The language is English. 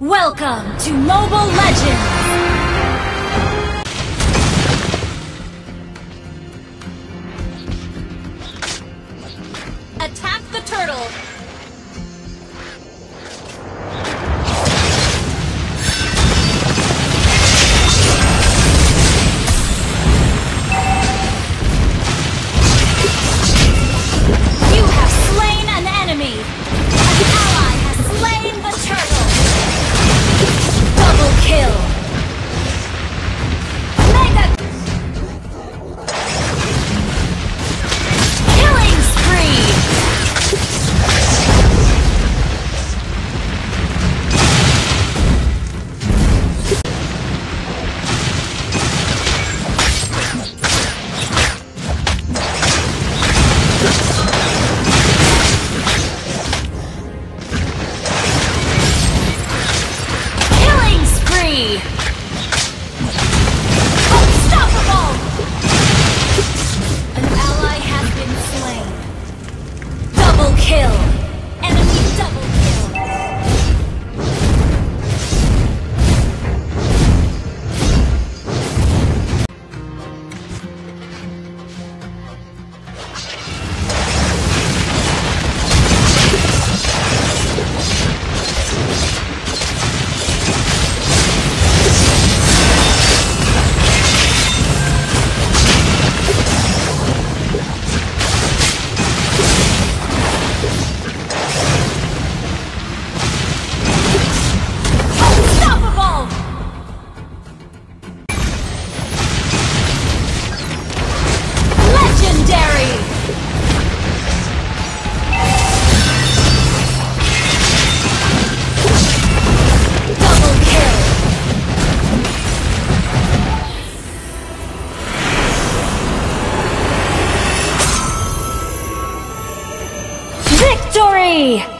Welcome to Mobile Legends! Attack the turtle! three. Hurry!